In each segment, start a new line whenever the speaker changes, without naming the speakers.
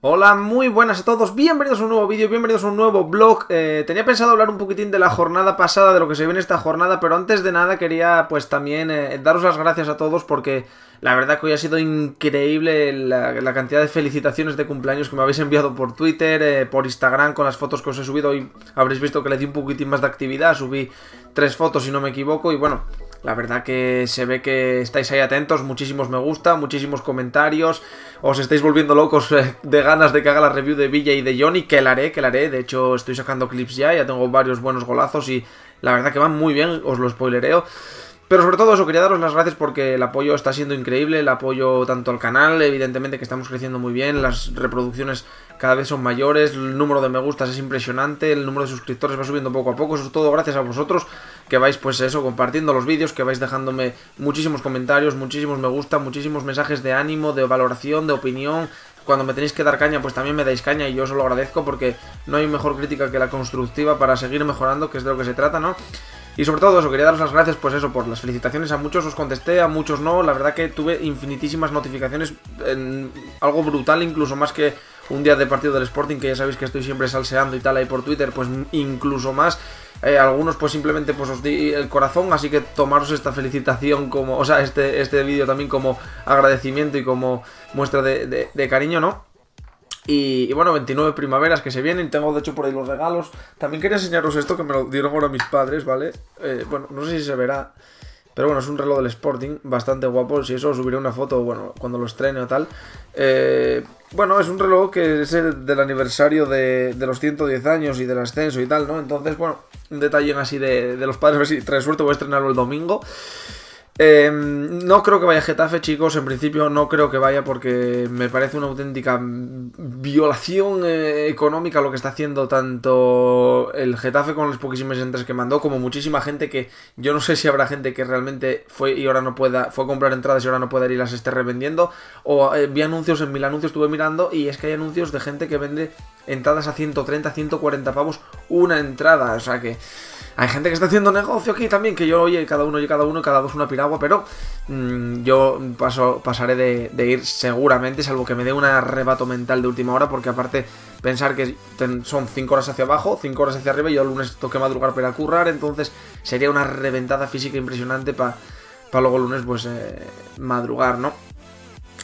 Hola, muy buenas a todos, bienvenidos a un nuevo vídeo, bienvenidos a un nuevo vlog. Eh, Tenía pensado hablar un poquitín de la jornada pasada, de lo que se viene esta jornada Pero antes de nada quería pues también eh, daros las gracias a todos porque la verdad que hoy ha sido increíble la, cantidad de felicitaciones de cumpleaños que me habéis enviado por Twitter, eh, por Instagram con las fotos que os he subido. Hoy habréis visto que le di un poquitín más de actividad, subí tres fotos si no me equivoco y bueno la verdad que se ve que estáis ahí atentos, muchísimos me gusta, muchísimos comentarios, os estáis volviendo locos eh, de ganas de que haga la review de Villa y de Johnny, que la haré, que la haré, de hecho estoy sacando clips ya, ya tengo varios buenos golazos y la verdad que van muy bien, os lo spoilereo. Pero sobre todo eso, quería daros las gracias porque el apoyo está siendo increíble, el apoyo tanto al canal, evidentemente que estamos creciendo muy bien, las reproducciones cada vez son mayores, el número de me gustas es impresionante, el número de suscriptores va subiendo poco a poco, eso es todo gracias a vosotros que vais pues eso, compartiendo los vídeos, que vais dejándome muchísimos comentarios, muchísimos me gusta, muchísimos mensajes de ánimo, de valoración, de opinión, cuando me tenéis que dar caña, pues también me dais caña y yo os lo agradezco porque no hay mejor crítica que la constructiva para seguir mejorando, que es de lo que se trata, ¿no? Y sobre todo eso, quería daros las gracias, pues eso, por las felicitaciones. A muchos os contesté, a muchos no. La verdad que tuve infinitísimas notificaciones, en algo brutal, incluso más que un día de partido del Sporting, que ya sabéis que estoy siempre salseando y tal ahí por Twitter, pues incluso más. Eh, algunos pues simplemente pues os di el corazón, así que tomaros esta felicitación como, o sea, este, este vídeo también como agradecimiento y como muestra de cariño, ¿no? Y, bueno, 29 primaveras que se vienen. Tengo de hecho por ahí los regalos. También quería enseñaros esto que me lo dieron ahora mis padres, ¿vale? Eh, bueno, no sé si se verá. Pero bueno, es un reloj del Sporting, bastante guapo. Si eso, subiré una foto, bueno, cuando lo estrene o tal. Eh, bueno, es un reloj que es el del aniversario de, los 110 años y del ascenso y tal, ¿no? Entonces, bueno, un detalle así de, de los padres. A ver si trae suerte, voy a estrenarlo el domingo. Em, no creo que vaya Getafe, chicos. En principio no creo que vaya porque me parece una auténtica violación eh, económica lo que está haciendo tanto el Getafe con los poquísimos entradas que mandó, como muchísima gente que yo no sé si habrá gente que realmente fue y ahora no pueda, fue a comprar entradas y ahora no puede ir y las esté revendiendo. O eh, vi anuncios en mil anuncios, estuve mirando y es que hay anuncios de gente que vende entradas a 130, 140 pavos una entrada. O sea que hay gente que está haciendo negocio aquí también, que yo, oye, cada uno y cada uno, cada dos una piragua, pero mm, yo paso, pasaré de, ir seguramente, salvo que me dé un arrebato mental de última hora, porque aparte pensar que son 5 horas hacia abajo, 5 horas hacia arriba, y yo el lunes toque madrugar para currar, entonces sería una reventada física impresionante para luego el lunes pues eh, madrugar, ¿no?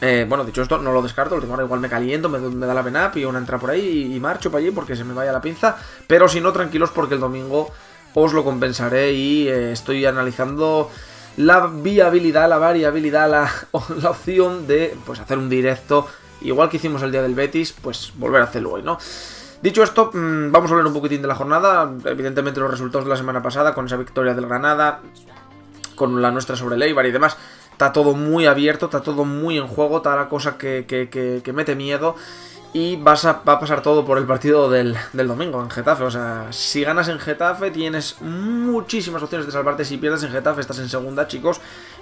Eh, bueno, dicho esto, no lo descarto, última hora igual me caliento, me, da la pena y una entrada por ahí y marcho para allí porque se me vaya la pinza, pero si no, tranquilos porque el domingo os lo compensaré y eh, estoy analizando la viabilidad, la variabilidad, la, la, opción de pues hacer un directo, igual que hicimos el día del Betis, pues volver a hacerlo hoy, ¿no? Dicho esto, mm, vamos a hablar un poquitín de la jornada, evidentemente los resultados de la semana pasada, con esa victoria del Granada, con la nuestra sobre el Eibar y demás, está todo muy abierto, está todo muy en juego, está la cosa que, que, que mete miedo y vas a, va a pasar todo por el partido del, domingo en Getafe. O sea, si ganas en Getafe tienes muchísimas opciones de salvarte. Si pierdes en Getafe estás en segunda, chicos.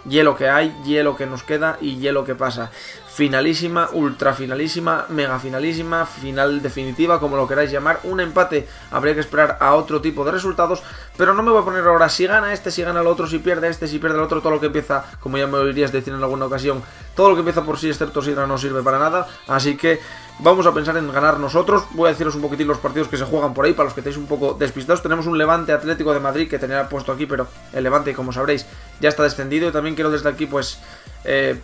Hielo que hay, hielo que nos queda y hielo que pasa. Finalísima, ultra finalísima, mega finalísima, final definitiva, como lo queráis llamar. Un empate habría que esperar a otro tipo de resultados. Pero no me voy a poner ahora si gana este, si gana el otro, si pierde este, si pierde el otro. Todo lo que empieza, como ya me oirías decir en alguna ocasión, todo lo que empieza por sí, excepto Sidra, no sirve para nada. Así que Vamos a pensar en ganar nosotros. Voy a deciros un poquitín los partidos que se juegan por ahí, para los que estéis un poco despistados. Tenemos un Levante Atlético de Madrid que tenía puesto aquí, pero el Levante, como sabréis, ya está descendido. Y también quiero desde aquí, pues, eh,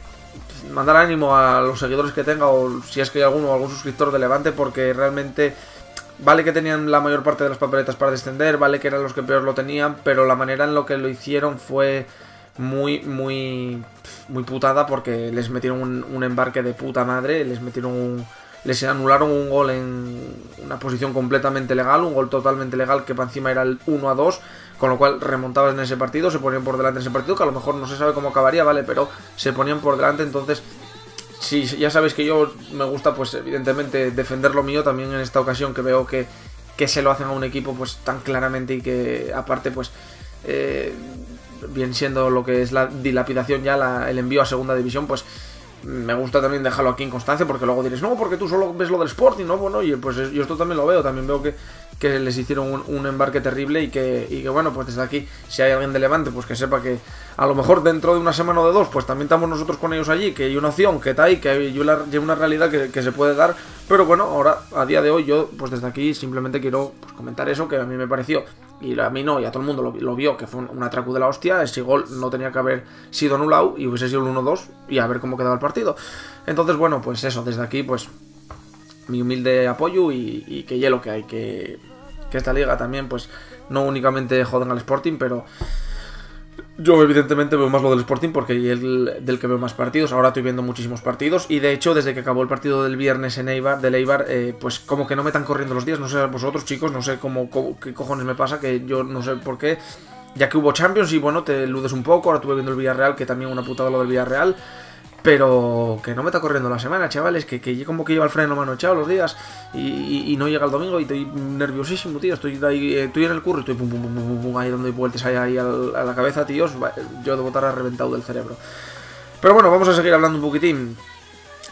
mandar ánimo a los seguidores que tenga, o si es que hay alguno algún suscriptor de Levante, porque realmente Vale que tenían la mayor parte de las papeletas para descender, vale que eran los que peor lo tenían, pero la manera en lo que lo hicieron fue muy, muy, muy putada porque les metieron un, un embarque de puta madre, les metieron un, les anularon un gol en una posición completamente legal, un gol totalmente legal que para encima era el 1 a 2, con lo cual remontabas en ese partido, se ponían por delante en ese partido, que a lo mejor no se sabe cómo acabaría, ¿vale? Pero se ponían por delante, entonces si ya sabéis que yo me gusta pues evidentemente defender lo mío también en esta ocasión que veo que, que se lo hacen a un equipo pues tan claramente y que aparte pues eh, bien siendo lo que es la dilapidación ya el envío a segunda división pues me gusta también dejarlo aquí en constancia porque luego diréis, no, porque tú solo ves lo del Sporting, ¿no? Bueno, y pues yo esto también lo veo, también veo que, que les hicieron un, embarque terrible y que, y que, bueno, pues desde aquí, si hay alguien de Levante, pues que sepa que a lo mejor dentro de una semana o de dos, pues también estamos nosotros con ellos allí, que hay una opción, que está ahí, que hay una realidad que, que, se puede dar, pero bueno, ahora, a día de hoy, yo pues desde aquí simplemente quiero pues, comentar eso, que a mí me pareció y a mí no, y a todo el mundo lo, vio, que fue un, atraco de la hostia, ese gol no tenía que haber sido anulado y hubiese sido el 1-2 y a ver cómo quedaba el partido. Entonces, bueno, pues eso, desde aquí, pues mi humilde apoyo y, que hielo que hay, que, que esta liga también, pues no únicamente joden al Sporting, pero yo evidentemente veo más lo del Sporting porque es el del que veo más partidos. Ahora estoy viendo muchísimos partidos y de hecho desde que acabó el partido del viernes en Eibar, del Eibar, eh, pues como que no me están corriendo los días. No sé vosotros chicos, no sé cómo, qué cojones me pasa, que yo no sé por qué. Ya que hubo Champions y bueno, te eludes un poco. Ahora estuve viendo el Villarreal, que también una putada lo del Villarreal. Pero que no me está corriendo la semana, chavales. Que, que como que lleva el freno mano echado los días y, no llega el domingo y estoy nerviosísimo, tío. Estoy, ahí, estoy en el curro y estoy pum, pum, pum, pum, ahí dando vueltas ahí, ahí a la cabeza, tíos. Yo debo estar reventado del cerebro. Pero bueno, vamos a seguir hablando un poquitín.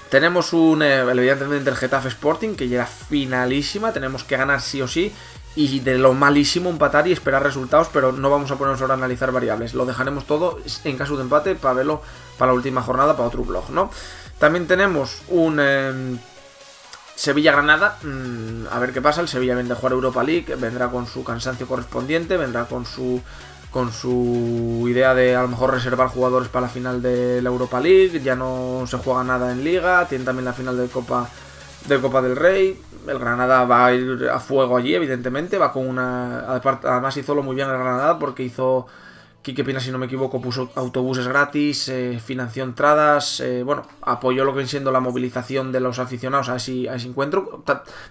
Tenemos un, eh, evidentemente, el Getafe Sporting, que llega finalísima. Tenemos que ganar sí o sí y de lo malísimo empatar y esperar resultados, pero no vamos a ponernos ahora a analizar variables. Lo dejaremos todo en caso de empate para verlo para la última jornada, para otro blog, ¿no? También tenemos un em, Sevilla-Granada, mm, a ver qué pasa. El Sevilla viene de jugar Europa League, vendrá con su cansancio correspondiente, vendrá con su con su idea de a lo mejor reservar jugadores para la final de la Europa League, ya no se juega nada en Liga, tiene también la final de Copa de Copa del Rey, el Granada va a ir a fuego allí, evidentemente. Va con una. Además, hizo lo muy bien el Granada porque hizo. Quique Pina, si no me equivoco, puso autobuses gratis, eh, financió entradas, eh, bueno, apoyó lo que viene siendo la movilización de los aficionados a ese, encuentro.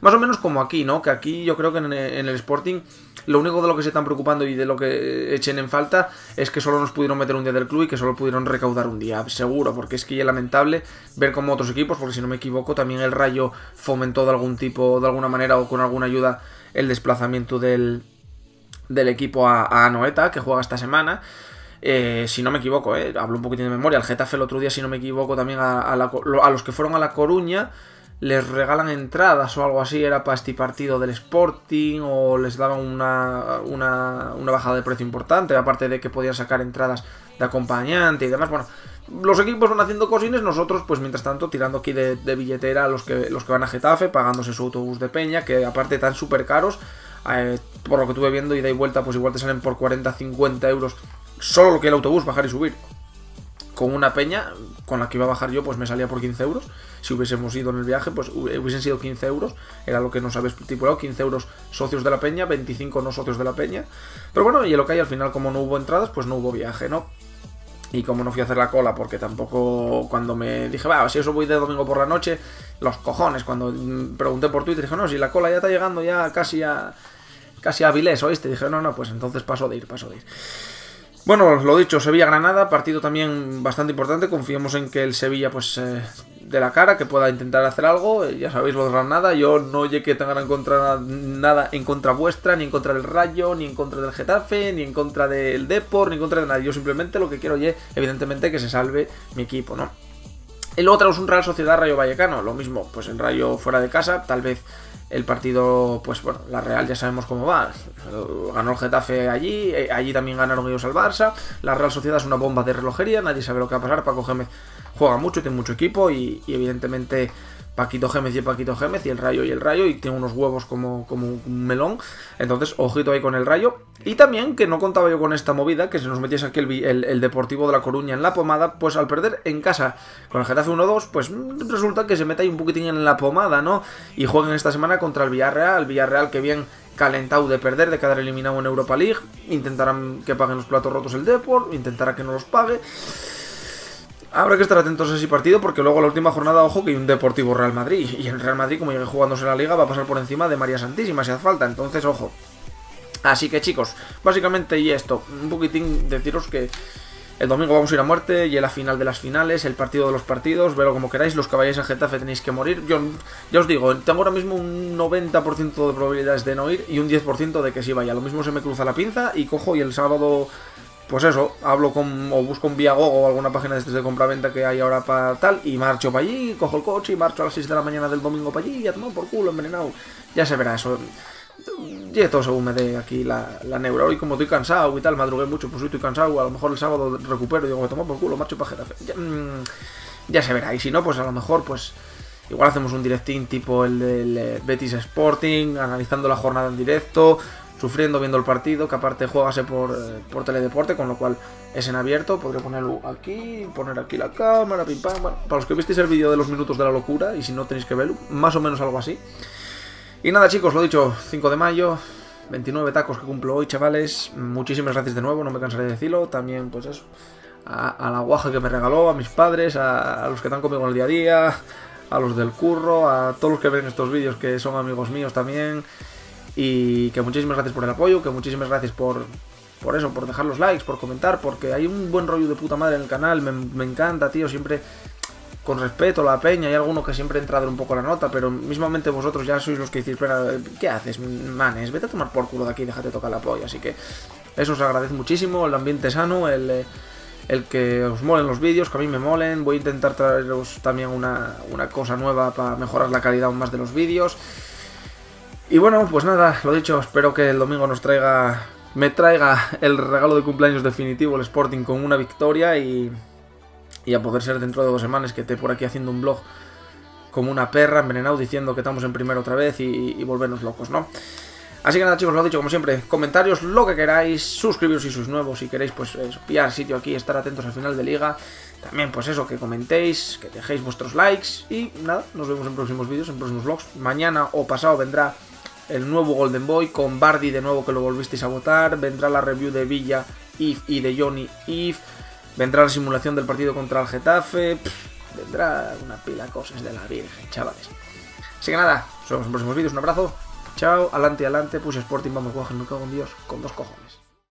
Más o menos como aquí, ¿no? Que aquí yo creo que en, el Sporting lo único de lo que se están preocupando y de lo que echen en falta es que solo nos pudieron meter un día del club y que solo pudieron recaudar un día, seguro, porque es que ya lamentable ver como otros equipos, porque si no me equivoco, también el Rayo fomentó de algún tipo, de alguna manera o con alguna ayuda el desplazamiento del, del equipo a, Anoeta, que juega esta semana. Eh, si no me equivoco, eh, hablo un poquitín de memoria, el Getafe el otro día, si no me equivoco, también a, a los que fueron a La Coruña les regalan entradas o algo así, era para este partido del Sporting, o les daban una, una, bajada de precio importante, aparte de que podían sacar entradas de acompañante y demás. Bueno, los equipos van haciendo cosines, nosotros, pues mientras tanto, tirando aquí de, billetera a los que, los que van a Getafe, pagándose su autobús de peña, que aparte están súper caros. Eh, por lo que estuve viendo, ida y vuelta, pues igual te salen por 40-50 euros solo lo que el autobús, bajar y subir con una peña con la que iba a bajar yo, pues me salía por 15 euros. Si hubiésemos ido en el viaje, pues hubiesen sido 15 euros. Era lo que nos había estipulado, 15 euros socios de la peña, 25 no socios de la peña. Pero bueno, y lo que hay al final, como no hubo entradas, pues no hubo viaje, ¿no? Y como no fui a hacer la cola, porque tampoco cuando me dije, va, si eso voy de domingo por la noche, los cojones, cuando pregunté por Twitter, dije, no, si la cola ya está llegando ya casi a, casi a Vilés, ¿oíste? Dije, no, no, pues entonces paso de ir, paso de ir. Bueno, lo dicho, Sevilla-Granada, partido también bastante importante. Confiamos en que el Sevilla, pues, eh, de la cara, que pueda intentar hacer algo. Eh, ya sabéis lo de Granada. Yo no oye que tengan en contra nada en contra vuestra, ni en contra del Rayo, ni en contra del Getafe, ni en contra del Depor, ni en contra de nadie. Yo simplemente lo que quiero, oye, evidentemente, que se salve mi equipo, ¿no? Y luego tenemos un Real Sociedad Rayo Vallecano, lo mismo, pues el Rayo fuera de casa, tal vez el partido, pues bueno, la Real ya sabemos cómo va. Ganó el Getafe allí, eh, allí también ganaron ellos al Barça. La Real Sociedad es una bomba de relojería, nadie sabe lo que va a pasar. Paco Gémez juega mucho, tiene mucho equipo y evidentemente Paquito Gémez y Paquito Gémez y el Rayo y el Rayo y tiene unos huevos como, como un melón. Entonces, ojito ahí con el Rayo. Y también que no contaba yo con esta movida, que se nos metiese aquí el, el, Deportivo de La Coruña en la pomada, pues al perder en casa con el Getafe 1-2, pues resulta que se mete ahí un poquitín en la pomada, ¿no? Y juegan esta semana contra el Villarreal, el Villarreal que bien calentado de perder, de quedar eliminado en Europa League, intentarán que paguen los platos rotos el Deport, intentará que no los pague. Habrá que estar atentos a ese partido porque luego la última jornada, ojo, que hay un Deportivo Real Madrid. Y el Real Madrid, como llegue jugándose la liga, va a pasar por encima de María Santísima si hace falta. Entonces, ojo. Así que chicos, básicamente y esto, un poquitín deciros que el domingo vamos a ir a muerte y en la final de las finales, el partido de los partidos, velo como queráis, los que a Getafe tenéis que morir. Yo ya os digo, tengo ahora mismo un 90% de probabilidades de no ir y un 10% de que sí vaya. Lo mismo se me cruza la pinza y cojo y el sábado pues eso, hablo con, o busco un Viagogo o alguna página de, este de compraventa que hay ahora para tal, y marcho para allí, cojo el coche y marcho a las 6 de la mañana del domingo para allí, y ya tomo por culo, envenenado. Ya se verá eso. Y todo según me dé aquí la, la neuro. Y como estoy cansado y tal, madrugué mucho, pues hoy estoy cansado, a lo mejor el sábado recupero y digo, tomo por culo, marcho para Getafe. Ya, mm, ya se verá, y si no, pues a lo mejor, pues Igual hacemos un directín tipo el del eh, Betis Sporting, analizando la jornada en directo, sufriendo viendo el partido, que aparte juegase por, eh, por teledeporte, con lo cual es en abierto. Podré ponerlo aquí, poner aquí la cámara, pim pam. Bueno, para los que visteis el vídeo de los minutos de la locura, y si no tenéis que verlo, más o menos algo así. Y nada, chicos, lo dicho, 5 de mayo, 29 tacos que cumplo hoy, chavales. Muchísimas gracias de nuevo, no me cansaré de decirlo. También, pues eso, a, la guaja que me regaló, a mis padres, a, a los que están conmigo en el día a día a los del curro, a todos los que ven estos vídeos que son amigos míos también. Y que muchísimas gracias por el apoyo, que muchísimas gracias por, por eso, por dejar los likes, por comentar, porque hay un buen rollo de puta madre en el canal, me, encanta, tío, siempre con respeto la peña, hay alguno que siempre entra a dar un poco la nota, pero mismamente vosotros ya sois los que decís, ¿qué haces, manes? Vete a tomar por culo de aquí, déjate tocar la polla, así que eso os agradece muchísimo, el ambiente sano, el... El que os molen los vídeos, que a mí me molen. Voy a intentar traeros también una, cosa nueva para mejorar la calidad aún más de los vídeos. Y bueno, pues nada, lo dicho, espero que el domingo nos traiga, me traiga el regalo de cumpleaños definitivo, el Sporting, con una victoria y, y a poder ser dentro de dos semanas que esté por aquí haciendo un blog como una perra envenenado diciendo que estamos en primero otra vez y, y volvernos locos, ¿no? Así que nada chicos, lo dicho como siempre, comentarios, lo que queráis, suscribiros si sois nuevos, si queréis pues pillar sitio aquí, estar atentos al final de liga, también pues eso, que comentéis, que dejéis vuestros likes y nada, nos vemos en próximos vídeos, en próximos vlogs. Mañana o pasado vendrá el nuevo Golden Boy con Bardi de nuevo que lo volvisteis a votar, vendrá la review de Villa, If y de Johnny If, vendrá la simulación del partido contra el Getafe, vendrá una pila de cosas de la Virgen, chavales. Así que nada, nos vemos en próximos vídeos, un abrazo. Chao, adelante, adelante, push Sporting, vamos, cogen, me cago en Dios, con dos cojones.